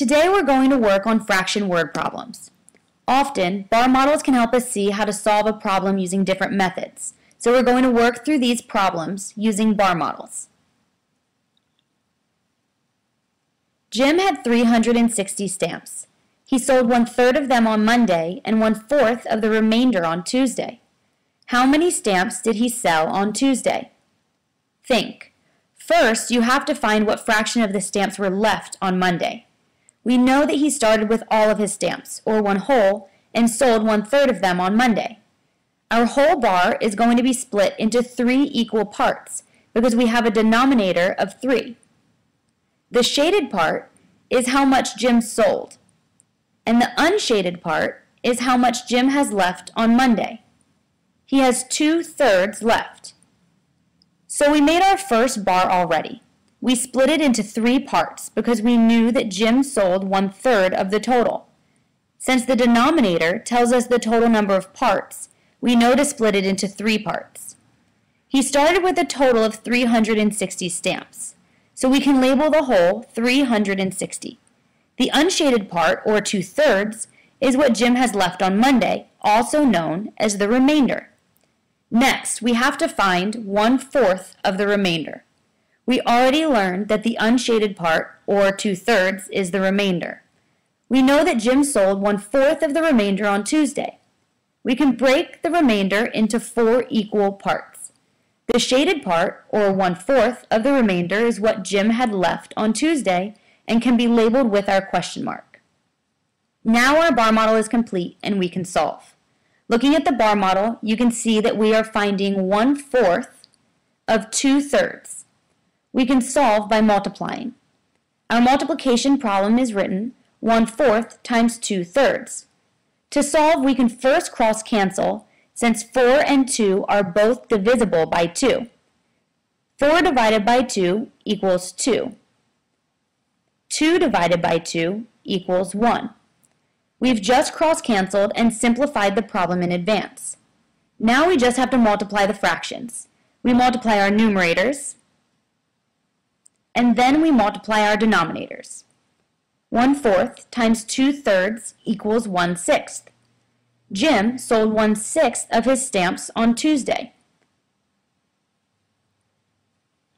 Today we're going to work on fraction word problems. Often, bar models can help us see how to solve a problem using different methods. So we're going to work through these problems using bar models. Jim had 360 stamps. He sold one third of them on Monday and one fourth of the remainder on Tuesday. How many stamps did he sell on Tuesday? Think. First, you have to find what fraction of the stamps were left on Monday. We know that he started with all of his stamps, or one whole, and sold one third of them on Monday. Our whole bar is going to be split into three equal parts because we have a denominator of three. The shaded part is how much Jim sold, and the unshaded part is how much Jim has left on Monday. He has two thirds left. So we made our first bar already. We split it into three parts because we knew that Jim sold one third of the total. Since the denominator tells us the total number of parts, we know to split it into three parts. He started with a total of 360 stamps, so we can label the whole 360. The unshaded part, or two-thirds, is what Jim has left on Monday, also known as the remainder. Next, we have to find one-fourth of the remainder. We already learned that the unshaded part, or two-thirds, is the remainder. We know that Jim sold one-fourth of the remainder on Tuesday. We can break the remainder into four equal parts. The shaded part, or one-fourth, of the remainder is what Jim had left on Tuesday and can be labeled with our question mark. Now our bar model is complete and we can solve. Looking at the bar model, you can see that we are finding one-fourth of two-thirds. We can solve by multiplying. Our multiplication problem is written one-fourth times two-thirds. To solve, we can first cross-cancel since 4 and 2 are both divisible by 2. 4 divided by 2 equals 2. 2 divided by 2 equals 1. We've just cross-canceled and simplified the problem in advance. Now we just have to multiply the fractions. We multiply our numerators, and then we multiply our denominators. 1 fourth times 2 thirds equals 1 sixth. Jim sold 1 sixth of his stamps on Tuesday.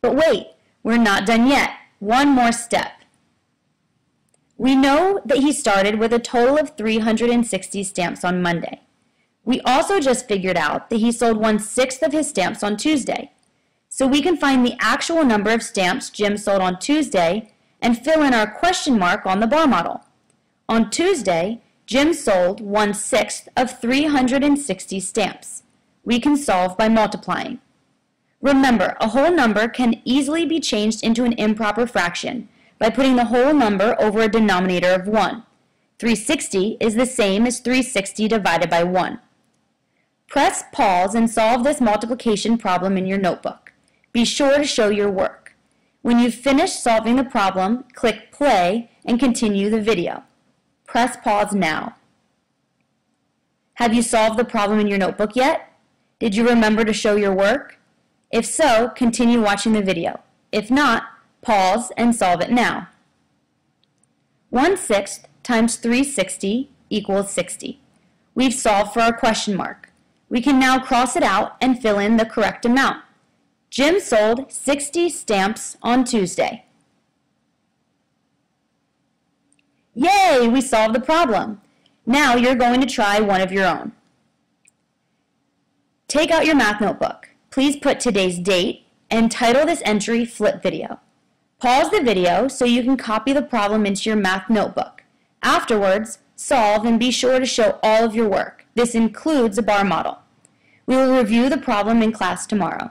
But wait, we're not done yet. One more step. We know that he started with a total of 360 stamps on Monday. We also just figured out that he sold one-sixth of his stamps on Tuesday. So we can find the actual number of stamps Jim sold on Tuesday and fill in our question mark on the bar model. On Tuesday, Jim sold one-sixth of 360 stamps. We can solve by multiplying. Remember, a whole number can easily be changed into an improper fraction, by putting the whole number over a denominator of 1. 360 is the same as 360 divided by 1. Press pause and solve this multiplication problem in your notebook. Be sure to show your work. When you've finished solving the problem, click play and continue the video. Press pause now. Have you solved the problem in your notebook yet? Did you remember to show your work? If so, continue watching the video. If not, Pause and solve it now. 1 sixth times 360 equals 60. We've solved for our question mark. We can now cross it out and fill in the correct amount. Jim sold 60 stamps on Tuesday. Yay, we solved the problem. Now you're going to try one of your own. Take out your math notebook. Please put today's date and title this entry Flip Video. Pause the video so you can copy the problem into your math notebook. Afterwards, solve and be sure to show all of your work. This includes a bar model. We will review the problem in class tomorrow.